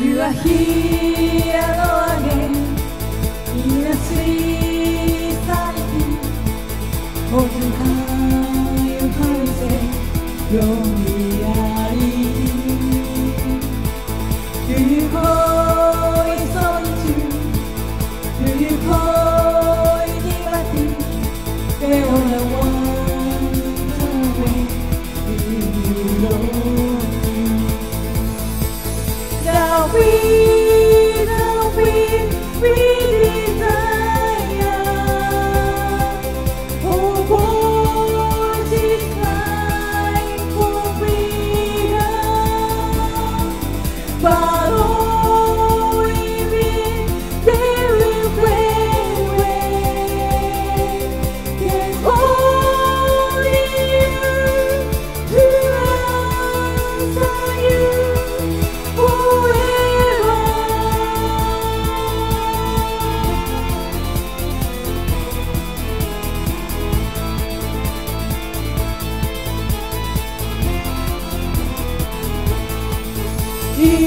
You are here again in a sweet society. Oh, you come, you come, say, you're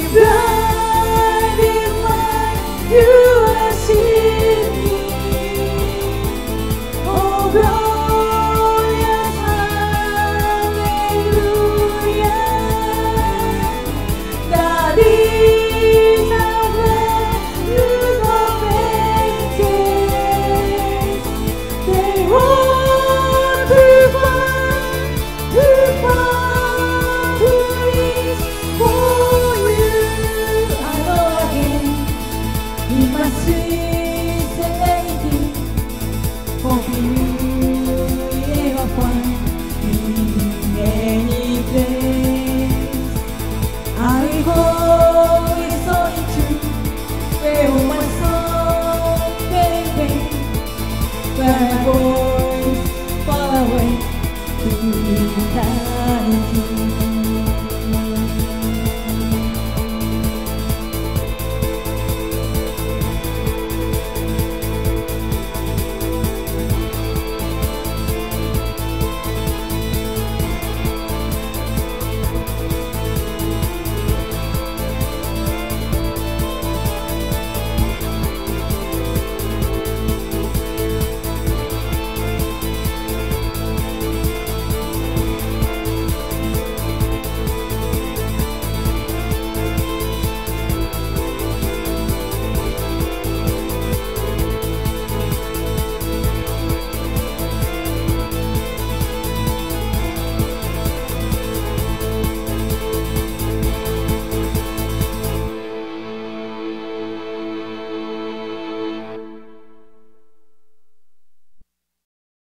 baby. you.